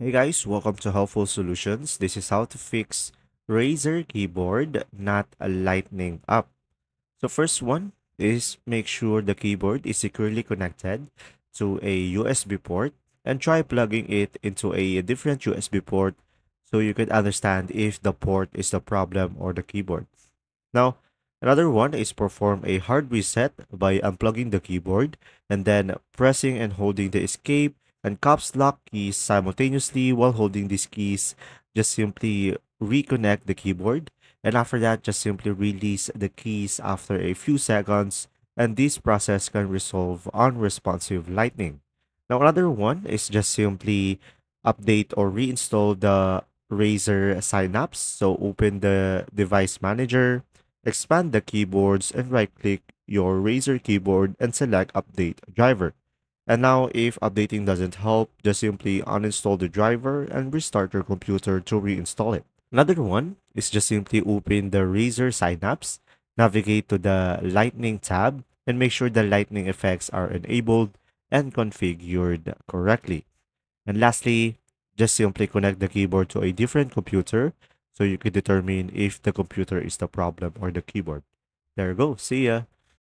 Hey guys, welcome to Helpful Solutions. This is how to fix Razer keyboard, not a lightning up. So first one is make sure the keyboard is securely connected to a USB port and try plugging it into a different USB port so you can understand if the port is the problem or the keyboard. Now, another one is perform a hard reset by unplugging the keyboard and then pressing and holding the escape and caps lock keys simultaneously while holding these keys. Just simply reconnect the keyboard and after that just simply release the keys after a few seconds and this process can resolve unresponsive lightning. Now another one is just simply update or reinstall the Razer Synapse. So open the device manager, expand the keyboards and right click your Razer keyboard and select update driver. And now if updating doesn't help, just simply uninstall the driver and restart your computer to reinstall it. Another one is just simply open the Razer Synapse, navigate to the Lightning tab, and make sure the lightning effects are enabled and configured correctly. And lastly, just simply connect the keyboard to a different computer so you can determine if the computer is the problem or the keyboard. There you go. See ya.